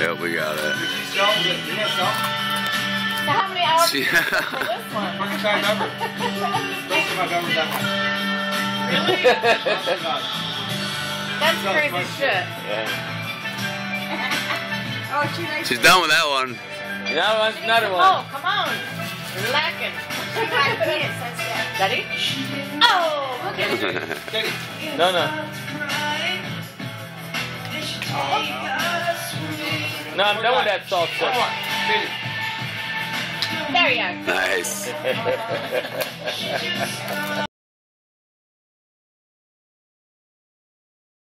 Yep, we got it. She's selling it. You know? So how many hours Yeah. for this one? Quickest time ever. First time I've ever done. Really? That's crazy it's shit. Oh, she likes She's done with that one. Now wants another one. Oh, come on. You're lacking. She likes this. That's it. Ready? Oh, look at it. Katie, No, no. No, I'm done with that salt come sip. on. Katie. There you are. nice.